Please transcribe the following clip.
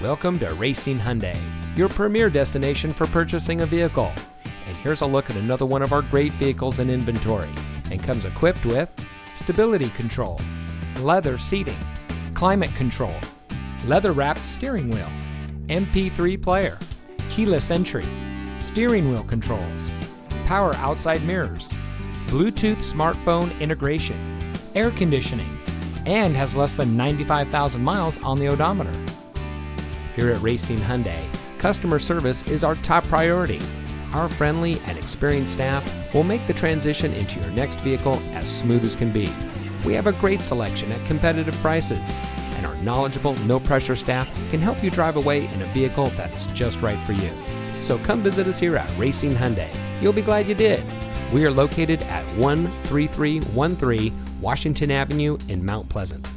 Welcome to Racine Hyundai, your premier destination for purchasing a vehicle. And here's a look at another one of our great vehicles in inventory and comes equipped with stability control, leather seating, climate control, leather wrapped steering wheel, MP3 player, keyless entry, steering wheel controls, power outside mirrors, Bluetooth smartphone integration, air conditioning, and has less than 95,000 miles on the odometer. Here at Racine Hyundai, customer service is our top priority. Our friendly and experienced staff will make the transition into your next vehicle as smooth as can be. We have a great selection at competitive prices, and our knowledgeable, no pressure staff can help you drive away in a vehicle that is just right for you. So come visit us here at Racine Hyundai. You'll be glad you did. We are located at 13313 Washington Avenue in Mount Pleasant.